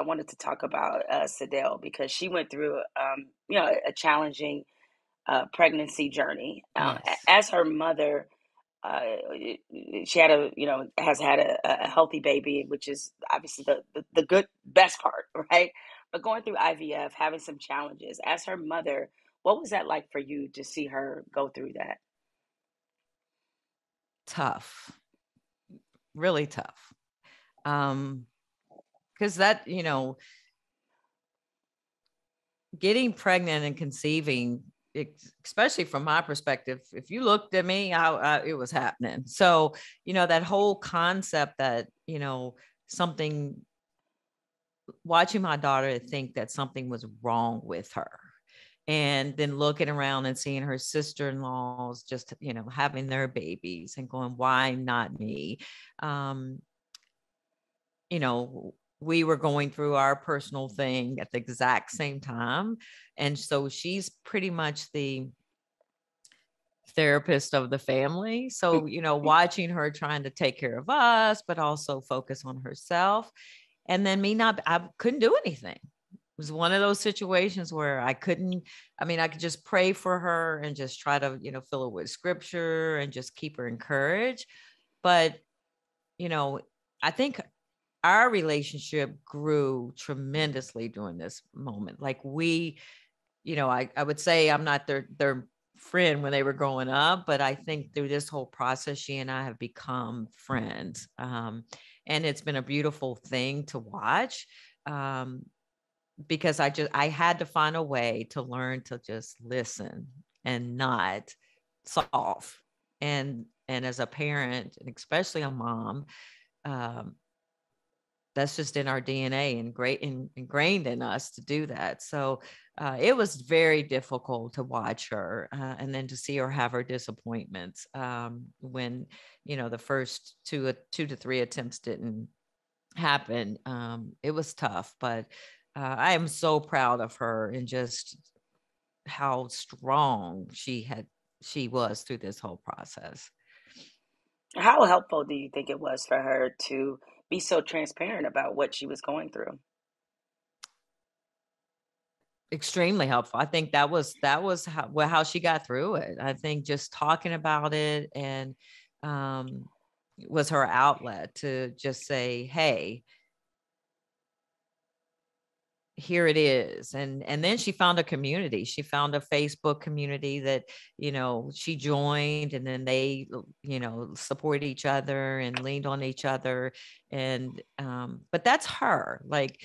I wanted to talk about uh, Sydel because she went through, um, you know, a challenging uh, pregnancy journey. Uh, Yes. as her mother, uh, she had a, you know, has had a, a healthy baby, which is obviously the, the the good best part, right? But going through IVF, having some challenges. As her mother, what was that like for you to see her go through that? Tough. Really tough. Um, because that, you know, getting pregnant and conceiving especially from my perspective if you looked at me I, I, it was happening. So you know that whole concept that you know something watching my daughter think that something was wrong with her and then looking around and seeing her sister-in-laws just you know having their babies and going why not me? Um you know we were going through our personal thing at the exact mm. same time and so she's pretty much the therapist of the family so you know watching her trying to take care of us but also focus on herself and then me not i couldn't do anything. It was one of those situations where i couldn't i mean i could just pray for her and just try to you know fill her with scripture and just keep her encouraged but you know i think our relationship grew tremendously during this moment. Like we you know i, I would say i'm not their their friend when they were growing up but i think through this whole process she and i have become friends. Um, and it's been a beautiful thing to watch um, because i just i had to find a way to learn to just listen and not solve. And and as a parent and especially a mom um, that's just in our DNA and great in, ingrained in us to do that. So uh, it was very difficult to watch her uh, and then to see her have her disappointments um, when you know the first two uh, two to three attempts didn't happen. Um, it was tough, but uh, I am so proud of her and just how strong she had she was through this whole process. How helpful do you think it was for her to be so transparent about what she was going through? extremely helpful. I think that was that was how well, how she got through it. I think just talking about it and um, was her outlet to just say, "Hey, here it is." And and then she found a community. She found a Facebook community that you know she joined, and then they you know support each other and leaned on each other. And um, but that's her, like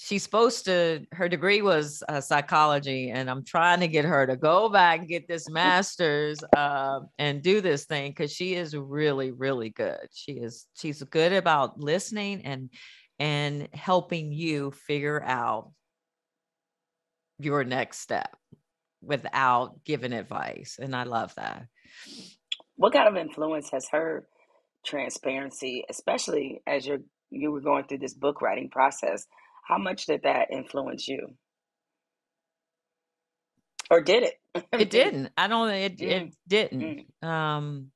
she's supposed to her degree was uh, psychology and i'm trying to get her to go back and get this master's uh, and do this thing because she is really really good she is she's good about listening and and helping you figure out your next step without giving advice and i love that What kind of influence has her transparency, especially as you're you were going through this book writing process? How much did that influence you, or did it? it Did it? didn't i don't it Mm, it didn't mm, um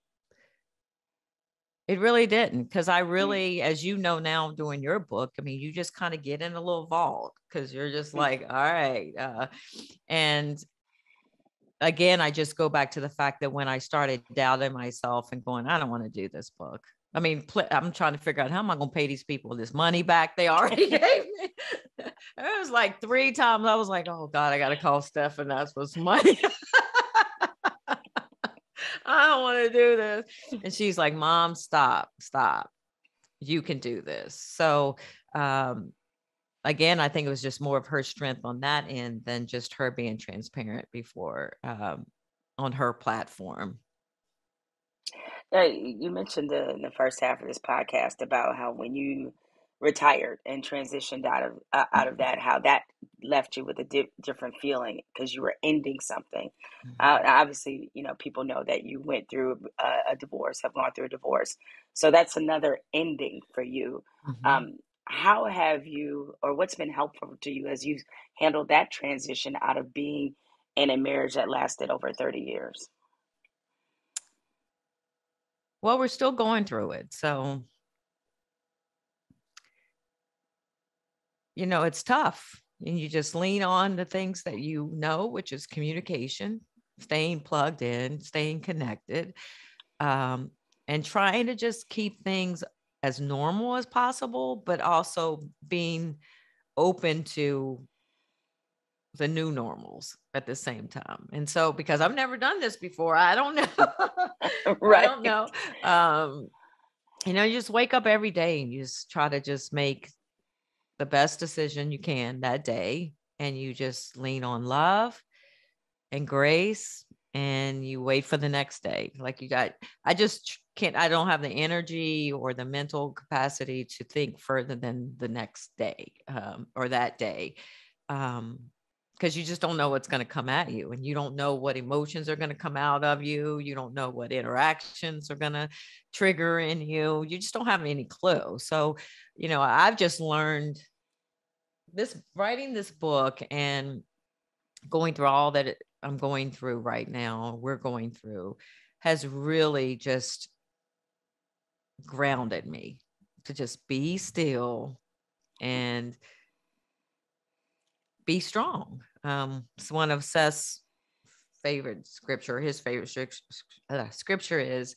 It really didn't, because I mm, really, as you know now, doing your book, I mean, you just kind of get in a little vault because you're just mm. like, all right. Uh, and again, I just go back to the fact that when I started doubting myself and going, I don't want to do this book. I mean, pl- I'm trying to figure out how am I going to pay these people this money back they already gave me. it was like three times I was like, oh God, I got to call Steph and ask for some money. I don't want to do this. And she's like, Mom, stop, stop. You can do this. So, um, again, I think it was just more of her strength on that end than just her being transparent before um, on her platform. Uh, you mentioned the, in the first half of this podcast about how when you retired and transitioned out of uh, out of that, how that left you with a di- different feeling because you were ending something. Uh, Mhm. obviously, you know people know that you went through a, a divorce, have gone through a divorce, so that's another ending for you. Mhm. Um, how have you, or what's been helpful to you as you handled that transition out of being in a marriage that lasted over thirty years? Well, we're still going through it. So you know, it's tough. And you just lean on the things that you know, which is communication, staying plugged in, staying connected, um, and trying to just keep things as normal as possible, but also being open to the new normals at the same time. And so because I've never done this before, I don't know. right. I don't know. Um, you know, you just wake up every day and you just try to just make the best decision you can that day. And you just lean on love and grace and you wait for the next day. Like you got, I just can't, I don't have the energy or the mental capacity to think further than the next day um, or that day. Um, because you just don't know what's going to come at you and you don't know what emotions are going to come out of you you don't know what interactions are going to trigger in you you just don't have any clue. So you know i've just learned this writing this book and going through all that i'm going through right now we're going through has really just grounded me to just be still mm. and be strong. Um, it's one of Seth's favorite scripture. His favorite uh, scripture is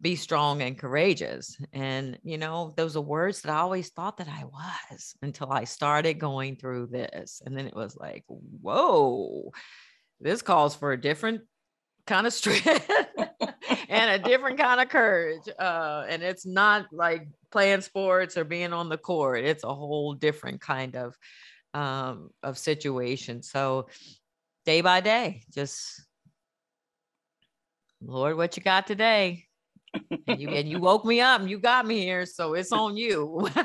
be strong and courageous. And, you know, those are words that I always thought that I was until I started going through this. And then it was like, whoa, this calls for a different kind of strength and a different kind of courage. Uh, and it's not like playing sports or being on the court, it's a whole different kind of um, of situations. So day by day, just Lord, what you got today? and you and you woke me up and you got me here, so it's on you.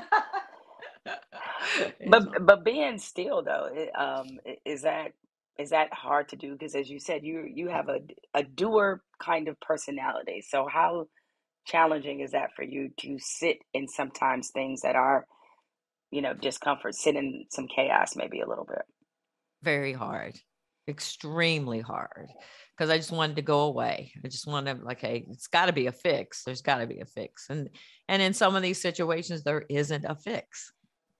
but but being still though, it, um, is that is that hard to do? Because as you said, you you have a a doer kind of personality. So how challenging is that for you to sit in sometimes things that are you know, discomfort, sit in some chaos maybe a little bit. Very hard, extremely hard. Because I just wanted to go away. I just wanted to like, hey, it's got to be a fix. There's got to be a fix. And and in some of these situations, there isn't a fix.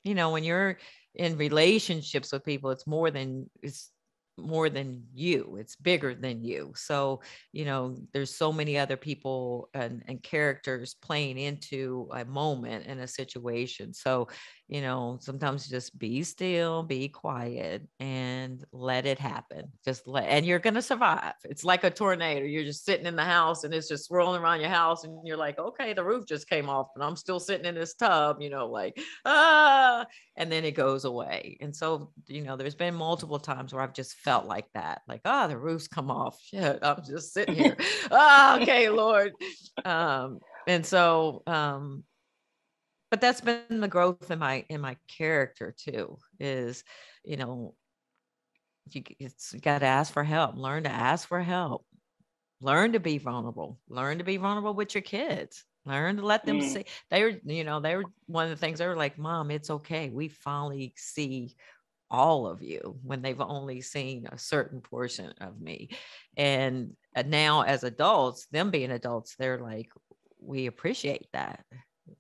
You know, when you're in relationships with people, it's more than it's more than you it's bigger than you so you know there's so many other people and, and characters playing into a moment and a situation so you know sometimes just be still be quiet and let it happen. Just let and you're going to survive. It's like a tornado. You're just sitting in the house and it's just swirling around your house and you're like okay the roof just came off and i'm still sitting in this tub you know like ah and then it goes away. And so you know there's been multiple times where i've just felt like that like ah oh, the roof's come off. Shit i'm just sitting here. Ah oh, okay lord. Um and so um but that's been the growth in my in my character too is you know you, it's you got to ask for help learn to ask for help learn to be vulnerable learn to be vulnerable with your kids learn to let them mm. see they were you know they were one of the things they were like mom it's okay we finally see all of you when they've only seen a certain portion of me and uh, now as adults them being adults they're like we appreciate that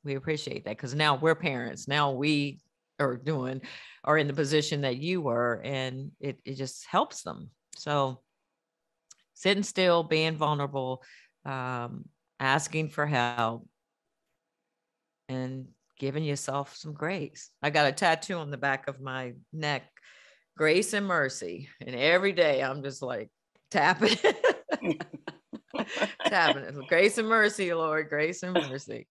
we appreciate that because now we're parents. Now we are doing are in the position that you were, and it, it just helps them. So sitting still, being vulnerable, um, asking for help, and giving yourself some grace. I got a tattoo on the back of my neck, grace and mercy. And every day I'm just like tapping. tapping it. Grace and mercy, Lord. Grace and mercy.